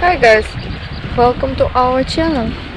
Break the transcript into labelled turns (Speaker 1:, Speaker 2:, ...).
Speaker 1: Hi guys, welcome to our channel.